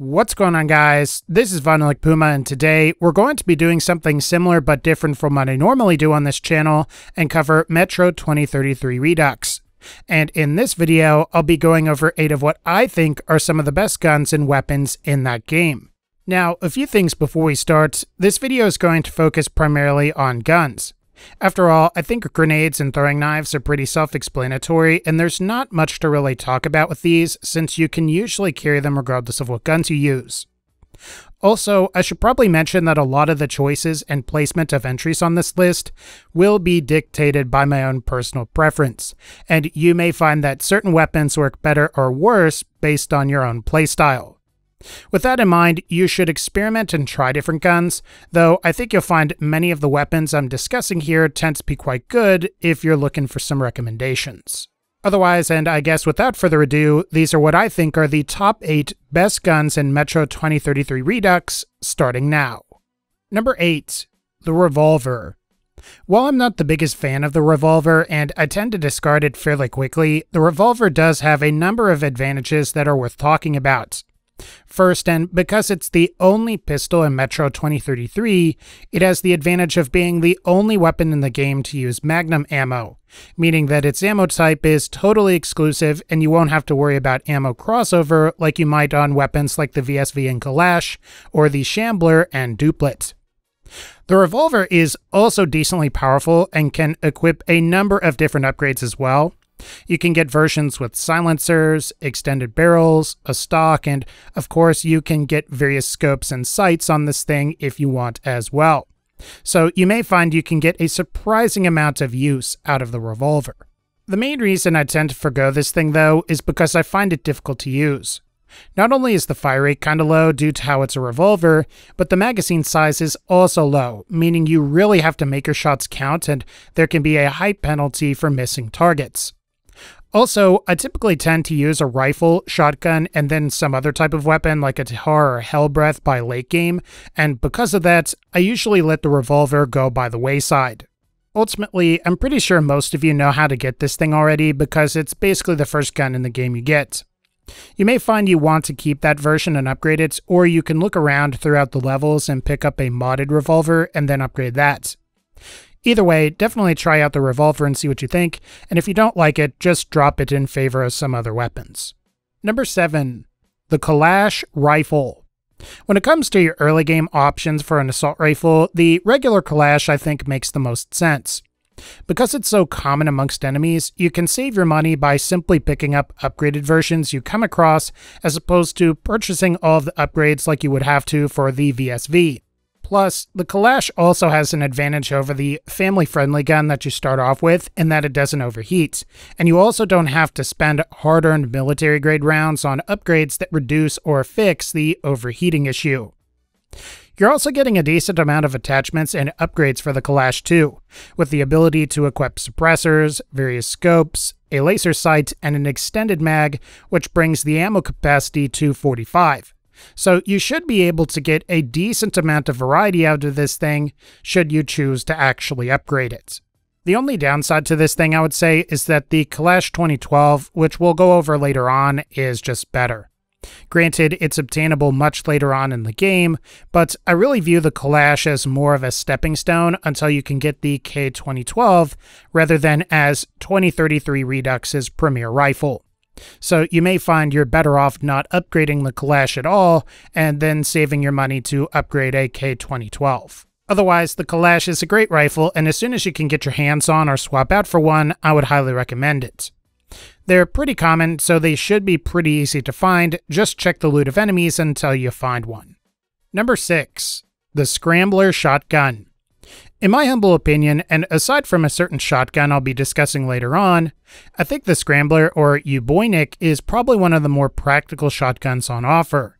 What's going on guys? This is Vinylic Puma and today we're going to be doing something similar but different from what I normally do on this channel and cover Metro 2033 Redux. And in this video, I'll be going over 8 of what I think are some of the best guns and weapons in that game. Now, a few things before we start. This video is going to focus primarily on guns. After all, I think grenades and throwing knives are pretty self-explanatory, and there's not much to really talk about with these, since you can usually carry them regardless of what guns you use. Also, I should probably mention that a lot of the choices and placement of entries on this list will be dictated by my own personal preference, and you may find that certain weapons work better or worse based on your own playstyle. With that in mind, you should experiment and try different guns, though I think you'll find many of the weapons I'm discussing here tend to be quite good if you're looking for some recommendations. Otherwise, and I guess without further ado, these are what I think are the top 8 best guns in Metro 2033 Redux, starting now. Number 8. The Revolver. While I'm not the biggest fan of the revolver and I tend to discard it fairly quickly, the revolver does have a number of advantages that are worth talking about. First, and because it's the only pistol in Metro 2033, it has the advantage of being the only weapon in the game to use magnum ammo, meaning that its ammo type is totally exclusive and you won't have to worry about ammo crossover like you might on weapons like the VSV and Kalash, or the Shambler and Duplet. The revolver is also decently powerful and can equip a number of different upgrades as well, you can get versions with silencers, extended barrels, a stock, and of course, you can get various scopes and sights on this thing if you want as well. So you may find you can get a surprising amount of use out of the revolver. The main reason I tend to forgo this thing though is because I find it difficult to use. Not only is the fire rate kinda low due to how it's a revolver, but the magazine size is also low, meaning you really have to make your shots count and there can be a high penalty for missing targets. Also, I typically tend to use a rifle, shotgun, and then some other type of weapon like a Tikhar or Hellbreath by late game, and because of that, I usually let the revolver go by the wayside. Ultimately, I'm pretty sure most of you know how to get this thing already because it's basically the first gun in the game you get. You may find you want to keep that version and upgrade it, or you can look around throughout the levels and pick up a modded revolver and then upgrade that. Either way, definitely try out the revolver and see what you think, and if you don't like it, just drop it in favor of some other weapons. Number 7. The Kalash Rifle. When it comes to your early game options for an assault rifle, the regular Kalash I think makes the most sense. Because it's so common amongst enemies, you can save your money by simply picking up upgraded versions you come across as opposed to purchasing all of the upgrades like you would have to for the VSV. Plus, the Kalash also has an advantage over the family-friendly gun that you start off with in that it doesn't overheat, and you also don't have to spend hard-earned military-grade rounds on upgrades that reduce or fix the overheating issue. You're also getting a decent amount of attachments and upgrades for the Kalash too, with the ability to equip suppressors, various scopes, a laser sight, and an extended mag, which brings the ammo capacity to 45. So you should be able to get a decent amount of variety out of this thing should you choose to actually upgrade it. The only downside to this thing, I would say, is that the Kalash 2012, which we'll go over later on, is just better. Granted, it's obtainable much later on in the game, but I really view the Kalash as more of a stepping stone until you can get the K2012, rather than as 2033 Redux's premier rifle. So you may find you're better off not upgrading the Kalash at all and then saving your money to upgrade a K2012. Otherwise, the Kalash is a great rifle, and as soon as you can get your hands on or swap out for one, I would highly recommend it. They're pretty common, so they should be pretty easy to find. Just check the loot of enemies until you find one. Number 6. The Shambler Shotgun. In my humble opinion, and aside from a certain shotgun I'll be discussing later on, I think the Shambler or Ubojnik is probably one of the more practical shotguns on offer.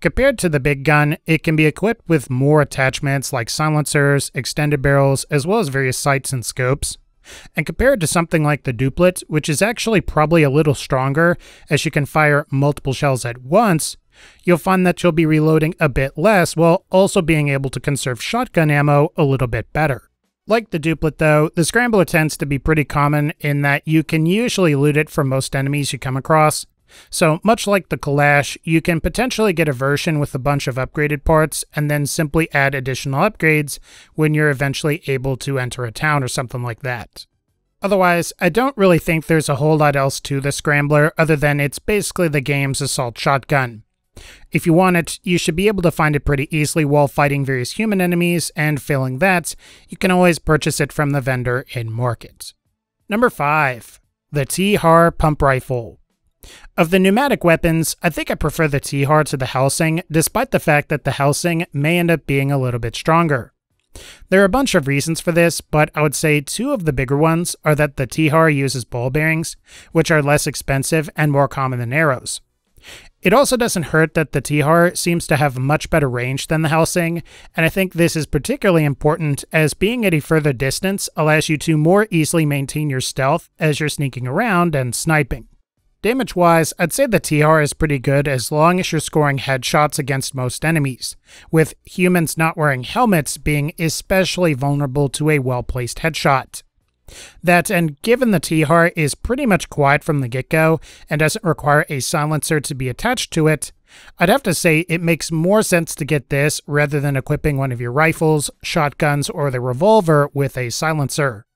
Compared to the big gun, it can be equipped with more attachments like silencers, extended barrels, as well as various sights and scopes. And compared to something like the Duplet, which is actually probably a little stronger as you can fire multiple shells at once, you'll find that you'll be reloading a bit less while also being able to conserve shotgun ammo a little bit better. Like the Duplet though, the Shambler tends to be pretty common in that you can usually loot it from most enemies you come across, So, much like the Kalash, you can potentially get a version with a bunch of upgraded parts and then simply add additional upgrades when you're eventually able to enter a town or something like that. Otherwise, I don't really think there's a whole lot else to the Shambler other than it's basically the game's assault shotgun. If you want it, you should be able to find it pretty easily while fighting various human enemies, and failing that, you can always purchase it from the vendor in market. Number 5. The Tikhar Pump Rifle. Of the pneumatic weapons, I think I prefer the Tikhar to the Helsing, despite the fact that the Helsing may end up being a little bit stronger. There are a bunch of reasons for this, but I would say two of the bigger ones are that the Tikhar uses ball bearings, which are less expensive and more common than arrows. It also doesn't hurt that the Tikhar seems to have much better range than the Helsing, and I think this is particularly important as being at a further distance allows you to more easily maintain your stealth as you're sneaking around and sniping. Damage wise, I'd say the Tikhar is pretty good as long as you're scoring headshots against most enemies, with humans not wearing helmets being especially vulnerable to a well placed headshot. That, and given the Tikhar is pretty much quiet from the get go and doesn't require a silencer to be attached to it, I'd have to say it makes more sense to get this rather than equipping one of your rifles, shotguns, or the revolver with a silencer.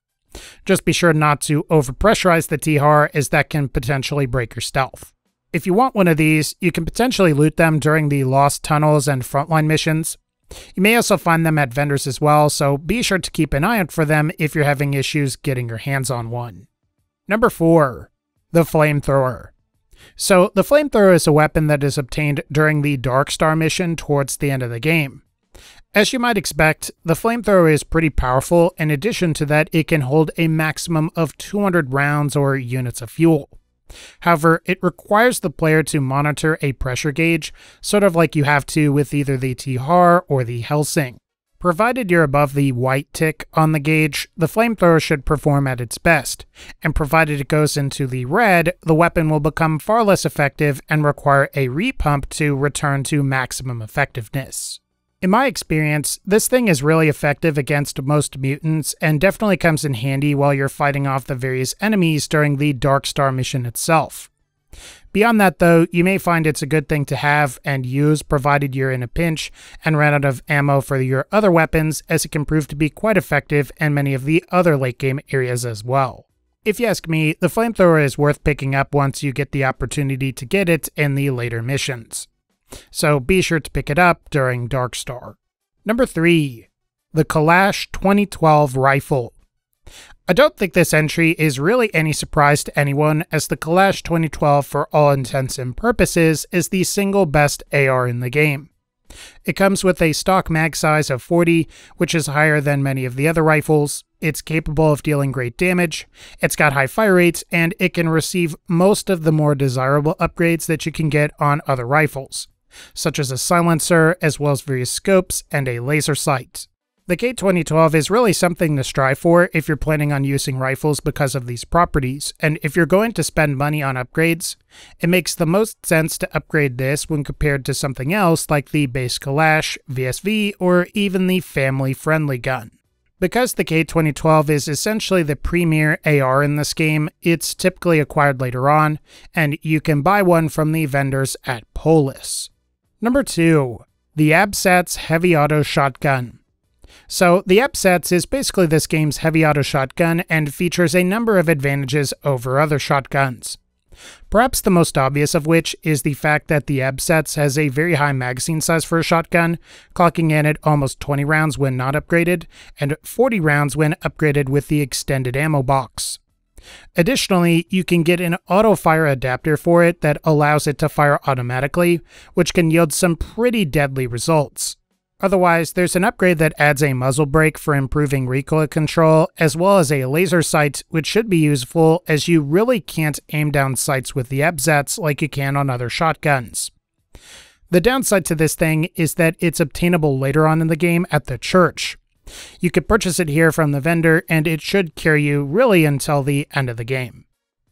Just be sure not to overpressurize the Tikhar as that can potentially break your stealth. If you want one of these, you can potentially loot them during the Lost Tunnels and Frontline missions. You may also find them at vendors as well, so be sure to keep an eye out for them if you're having issues getting your hands on one. Number 4. The Flamethrower. So, the Flamethrower is a weapon that is obtained during the Dark Star mission towards the end of the game. As you might expect, the flamethrower is pretty powerful. In addition to that, it can hold a maximum of 200 rounds or units of fuel. However, it requires the player to monitor a pressure gauge, sort of like you have to with either the Tikhar or the Helsing. Provided you're above the white tick on the gauge, the flamethrower should perform at its best, and provided it goes into the red, the weapon will become far less effective and require a repump to return to maximum effectiveness. In my experience, this thing is really effective against most mutants and definitely comes in handy while you're fighting off the various enemies during the Dark Star mission itself. Beyond that, though, you may find it's a good thing to have and use provided you're in a pinch and ran out of ammo for your other weapons, as it can prove to be quite effective in many of the other late game areas as well. If you ask me, the flamethrower is worth picking up once you get the opportunity to get it in the later missions so be sure to pick it up during Dark Star. Number 3. The Kalash 2012 Rifle. I don't think this entry is really any surprise to anyone, as the Kalash 2012, for all intents and purposes, is the single best AR in the game. It comes with a stock mag size of 40, which is higher than many of the other rifles. It's capable of dealing great damage, it's got high fire rates, and it can receive most of the more desirable upgrades that you can get on other rifles such as a silencer, as well as various scopes and a laser sight. The K2012 is really something to strive for if you're planning on using rifles because of these properties, and if you're going to spend money on upgrades, it makes the most sense to upgrade this when compared to something else like the base Kalash, VSV, or even the family-friendly gun. Because the K2012 is essentially the premier AR in this game, it's typically acquired later on, and you can buy one from the vendors at Polis. Number two, the Abzats Heavy Auto Shotgun. So, the Abzats is basically this game's heavy auto shotgun and features a number of advantages over other shotguns. Perhaps the most obvious of which is the fact that the Abzats has a very high magazine size for a shotgun, clocking in at almost 20 rounds when not upgraded, and 40 rounds when upgraded with the extended ammo box. Additionally, you can get an auto fire adapter for it that allows it to fire automatically, which can yield some pretty deadly results. Otherwise, there's an upgrade that adds a muzzle brake for improving recoil control, as well as a laser sight, which should be useful as you really can't aim down sights with the Abzats like you can on other shotguns. The downside to this thing is that it's obtainable later on in the game at the church, you could purchase it here from the vendor, and it should carry you really until the end of the game.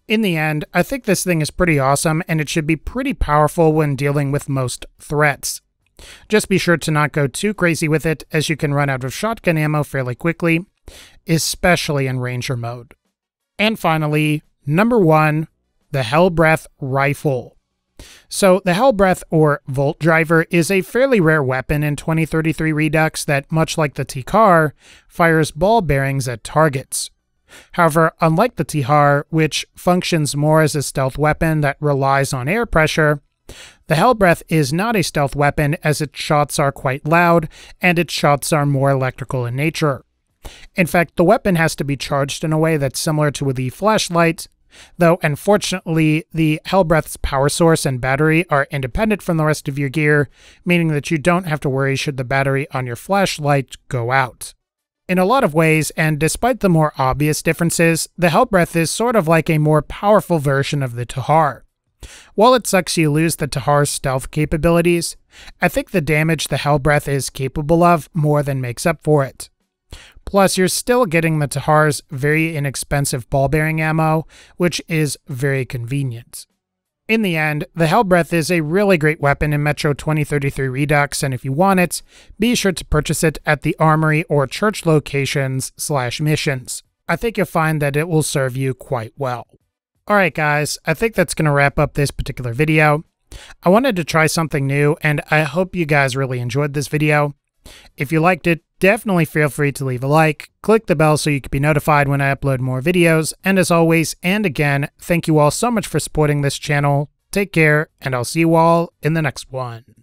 In the end, I think this thing is pretty awesome, and it should be pretty powerful when dealing with most threats. Just be sure to not go too crazy with it, as you can run out of shotgun ammo fairly quickly, especially in Ranger mode. And finally, number one, the Hellbreath Rifle. So, the Hellbreath or Volt Driver is a fairly rare weapon in 2033 Redux that, much like the Tikhar, fires ball bearings at targets. However, unlike the Tikhar, which functions more as a stealth weapon that relies on air pressure, the Hellbreath is not a stealth weapon as its shots are quite loud and its shots are more electrical in nature. In fact, the weapon has to be charged in a way that's similar to the flashlight, though unfortunately the Hellbreath's power source and battery are independent from the rest of your gear, meaning that you don't have to worry should the battery on your flashlight go out. In a lot of ways, and despite the more obvious differences, the Hellbreath is sort of like a more powerful version of the Tikhar. While it sucks you lose the Tikhar's stealth capabilities, I think the damage the Hellbreath is capable of more than makes up for it. Plus, you're still getting the Tikhar's very inexpensive ball bearing ammo, which is very convenient. In the end, the Hellbreath is a really great weapon in Metro 2033 Redux, and if you want it, be sure to purchase it at the Armory or Church locations slash missions. I think you'll find that it will serve you quite well. Alright guys, I think that's going to wrap up this particular video. I wanted to try something new, and I hope you guys really enjoyed this video. If you liked it, definitely feel free to leave a like, click the bell so you can be notified when I upload more videos, and as always, and again, thank you all so much for supporting this channel. Take care, and I'll see you all in the next one.